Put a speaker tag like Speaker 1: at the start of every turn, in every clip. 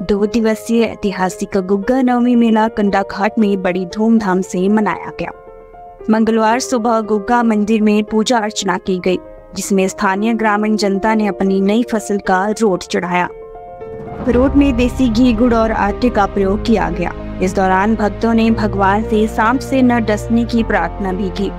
Speaker 1: दो दिवसीय ऐतिहासिक गुग्गा नवमी मेला कंडा घाट में बड़ी धूमधाम से मनाया गया। मंगलवार सुबह गुग्गा मंदिर में पूजा अर्चना की गई, जिसमें स्थानीय ग्रामीण जनता ने अपनी नई फ़सल का रोट चढ़ाया। रोट में देसी घी, गुड़ और आटे का प्रयोग किया गया। इस दौरान भक्तों ने भगवान से सांप से न डसने की प्रार्थना भी की।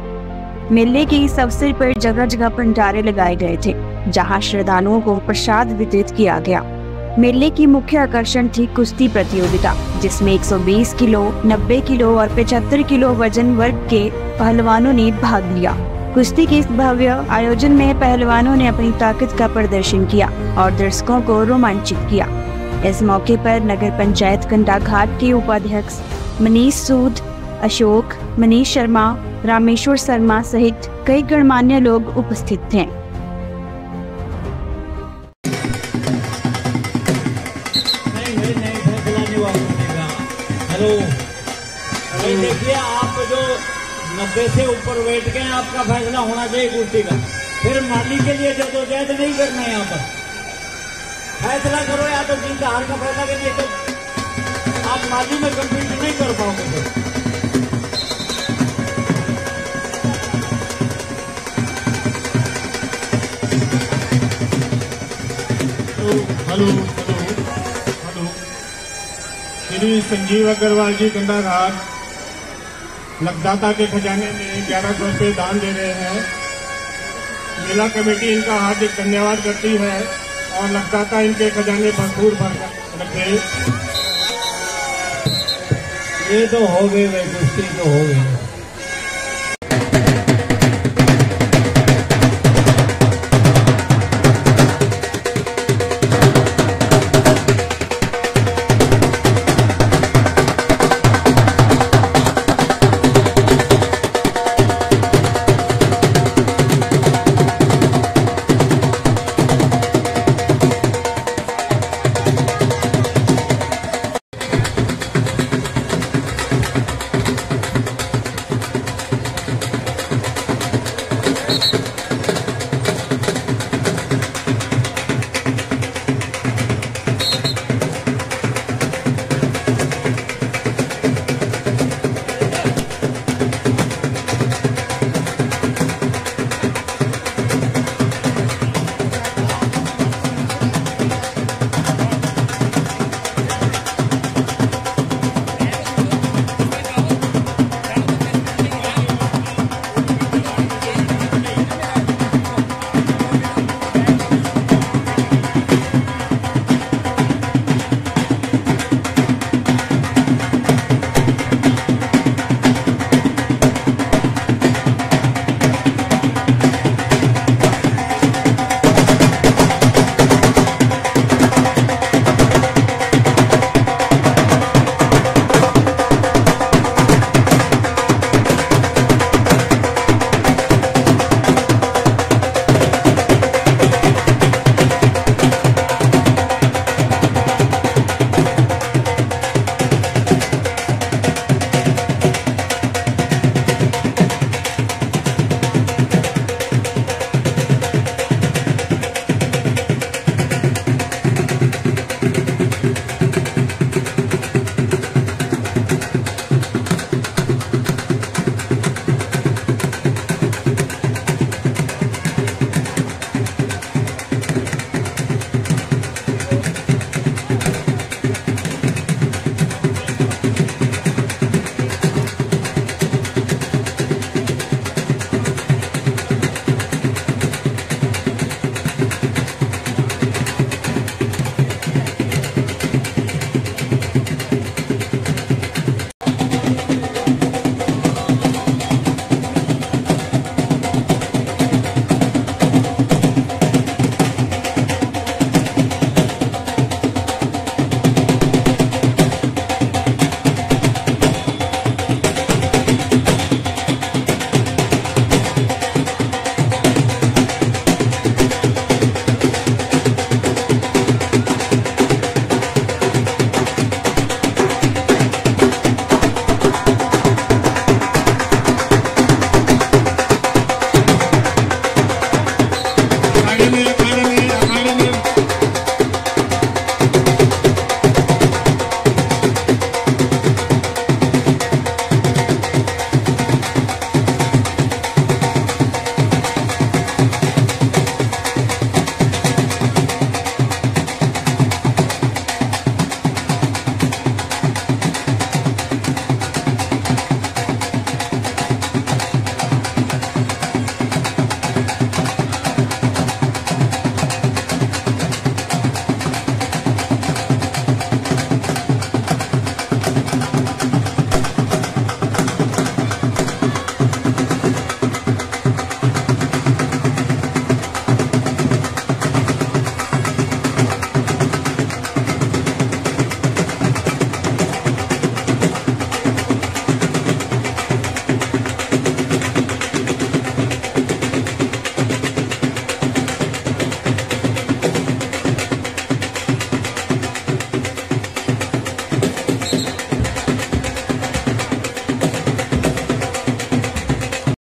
Speaker 1: मेले के इस अवसर पर जगह जगह भंडारे लगाए गए थे, जहाँ श्रद्धालुओं को प्रसाद वितरित किया गया। मेले की मुख्य आकर्षण थी कुश्ती प्रतियोगिता, जिसमें 120 किलो 90 किलो और 75 किलो वज़न वर्ग के पहलवानों ने भाग लिया। कुश्ती के इस भव्य आयोजन में पहलवानों ने अपनी ताकत का प्रदर्शन किया और दर्शकों को रोमांचित किया। इस मौके पर नगर पंचायत कंडा घाट के उपाध्यक्ष मनीष सूद, अशोक, मनीष शर्मा, रामेश्वर शर्मा सहित कई गणमान्य लोग उपस्थित थे।
Speaker 2: देखिए आप जो नब्बे से ऊपर बैठ के आपका फैसला होना चाहिए कुर्सी का। फिर माली के लिए जद्दोजहद नहीं करना है यहाँ पर। फैसला करो या तो जीत हार का फैसला करिए तो आप माली में कंप्लीट नहीं कर पाओगे
Speaker 3: तो hello hello hello. Shri Sanjeev Agarwal ji घाट। लगदाता के खजाने में ग्यारह सौ रुपये दान दे रहे हैं। मेला कमेटी इनका हार्दिक धन्यवाद करती है और लगदाता इनके खजाने भरपूर भर रखे।
Speaker 2: ये तो हो गए वे कुश्ती तो हो गई